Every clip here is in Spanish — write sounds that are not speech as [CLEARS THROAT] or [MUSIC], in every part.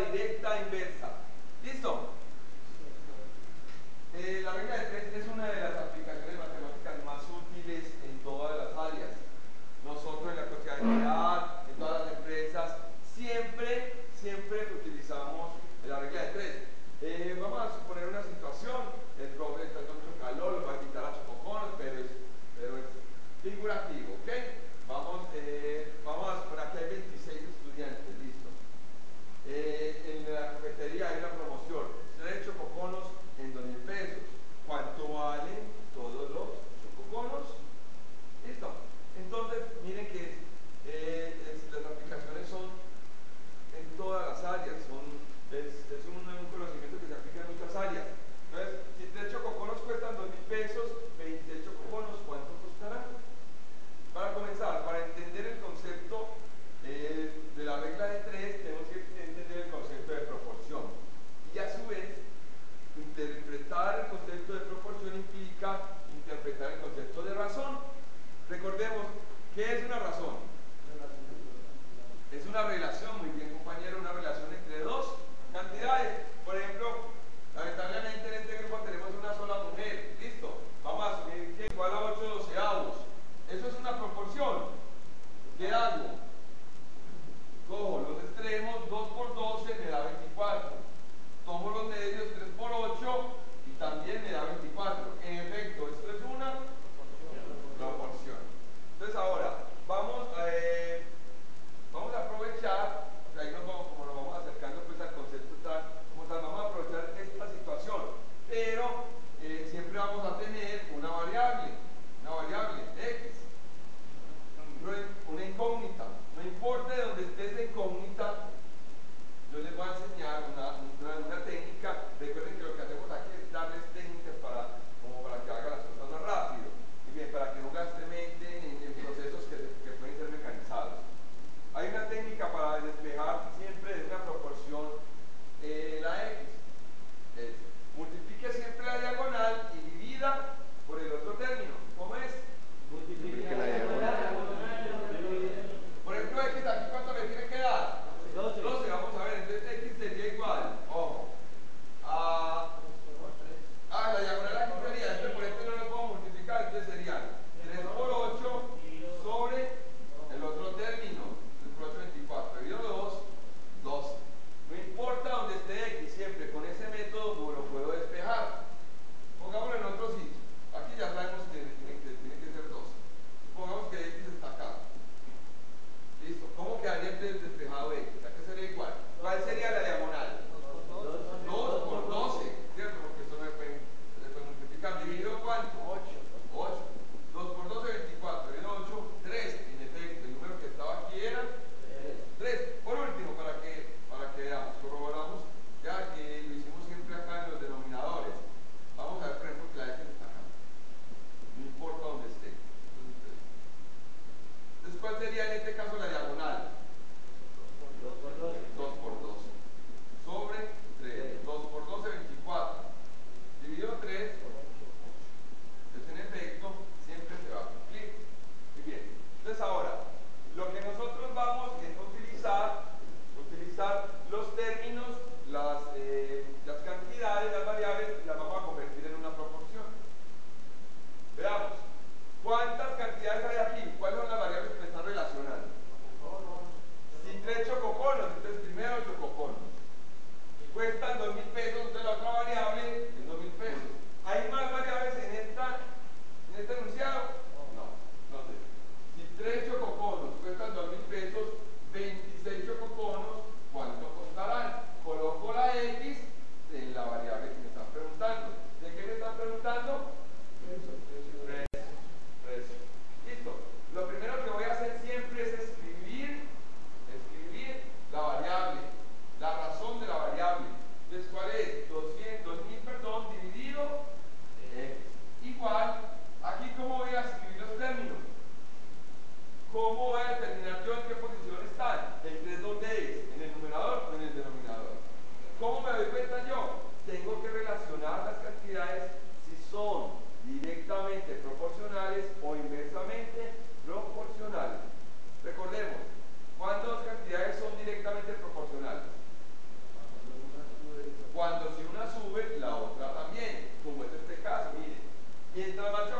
directa inversa. ¿Listo? Eh, la regla de tres es una de las aplicaciones matemáticas más útiles en todas las áreas. Nosotros en la cotidianidad, en todas las empresas, siempre, siempre utilizamos la regla de tres. Eh, vamos a suponer una situación, el profe está haciendo mucho calor, lo va a quitar a chococones, pero pero es figurativo, ¿ok? Por ejemplo, lamentablemente en este grupo tenemos una sola mujer. Listo, vamos a asumir que igual a 8 doceavos. Eso es una proporción. ¿Qué hago? Cojo los extremos, 2 por 12 me da 24. Tomo los medios, 3 por 8 y también me da 24. En efecto, esto es una proporción. Entonces ahora,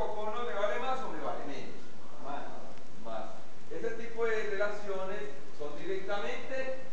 cocono me vale más o me vale menos? Más, más. Ese tipo de relaciones son directamente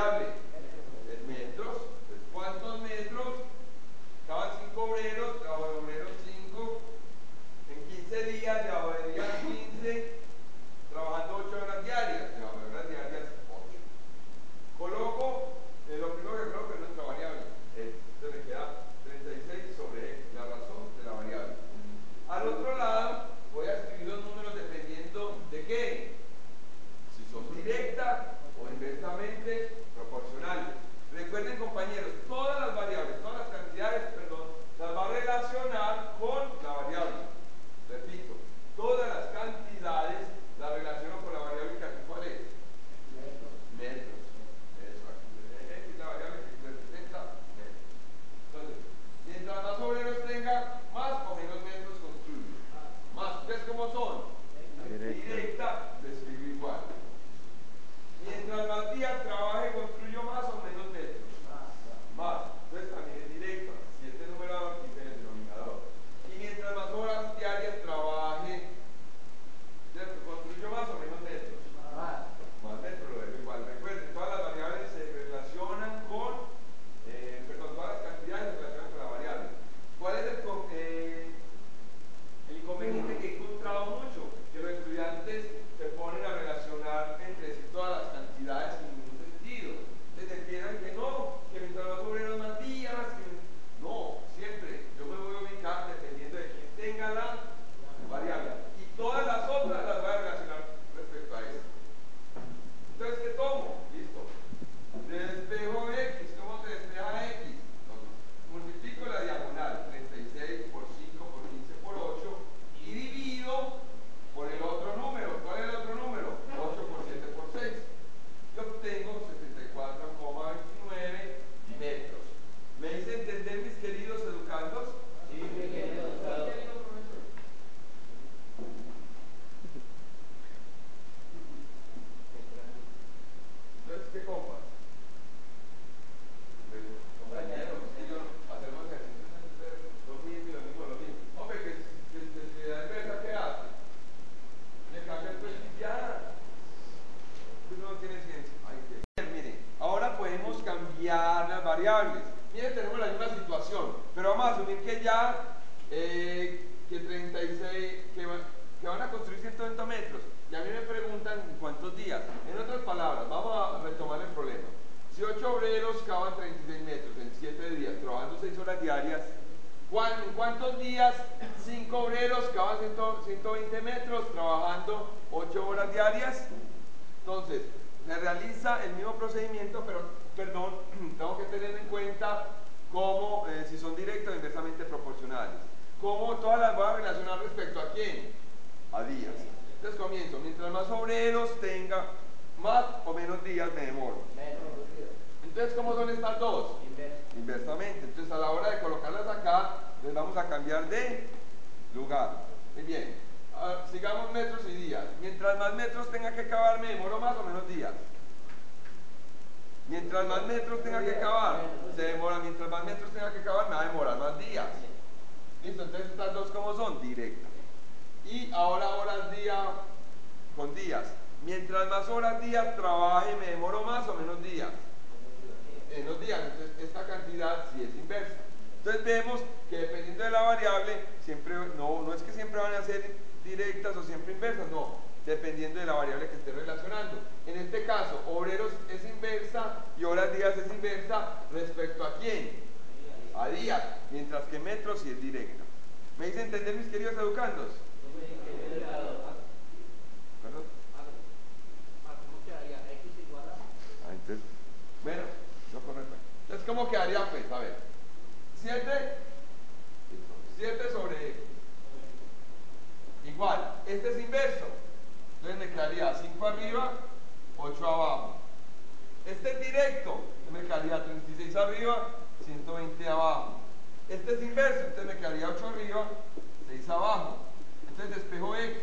ugly. Pero vamos a asumir que ya, eh, que 36, que, que van a construir 120 metros. Y a mí me preguntan en cuántos días. En otras palabras, vamos a retomar el problema. Si 8 obreros cavan 36 metros en 7 días, trabajando 6 horas diarias, ¿cuán- ¿en cuántos días 5 obreros cavan 100 120 metros, trabajando 8 horas diarias? Entonces, se realiza el mismo procedimiento, pero, perdón, [CLEARS THROAT] tengo que tener en cuenta cómo, eh, si son directos o inversamente proporcionales. ¿Cómo todas las voy a relacionar respecto a quién? A días. Entonces comienzo, mientras más obreros tenga, más o menos días me demoro. Entonces, ¿cómo son estas dos? Inversamente. Entonces, a la hora de colocarlas acá, les vamos a cambiar de lugar. Muy bien. Ah, sigamos metros y días. Mientras más metros tenga que cavar, me demoro más o menos días. Mientras más metros tenga que cavar, se demora. Mientras más metros tenga que cavar, me va a demorar más días. Listo, entonces estas dos, ¿cómo son? Directas. Y ahora horas día con días. Mientras más horas días trabaje, me demoro más o menos días en días. Entonces, esta cantidad sí es inversa. Entonces vemos que dependiendo de la variable, siempre, no, no es que siempre van a ser directas o siempre inversas, no, dependiendo de la variable que esté relacionando. En este caso, obreros es inversa y horas días es inversa respecto a quién? A días, mientras que metros sí es directa. ¿Me hice entender mis queridos educandos? ¿Perdón? Ah, entonces, bueno, no correcto. Entonces, ¿cómo quedaría pues? A ver, 7, 7 sobre. Igual, este es inverso. Entonces me quedaría 5 arriba, 8 abajo. Este es directo. Entonces me quedaría 36 arriba, 120 abajo. Este es inverso. Entonces me quedaría 8 arriba, 6 abajo. Entonces despejo X.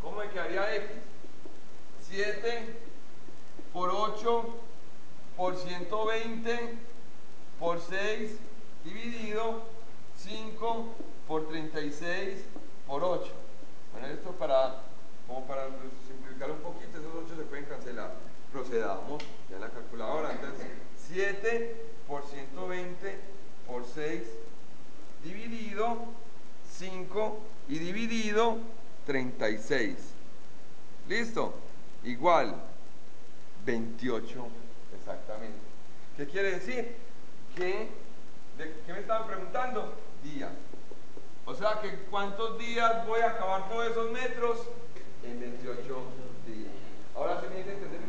¿Cómo me quedaría X? 7 por 8 por 120 por 6 dividido 5 por 36 por 8. Bueno, esto para, como para simplificar un poquito, esos 8 se pueden cancelar. Procedamos ya en la calculadora. Entonces, 7 por 120 por 6 dividido 5 y dividido 36. ¿Listo? Igual 28 exactamente. ¿Qué quiere decir? Que, de, ¿qué me estaban preguntando? Días. O sea que cuántos días voy a acabar todos esos metros en el 38. Sí. Ahora sí me dice entender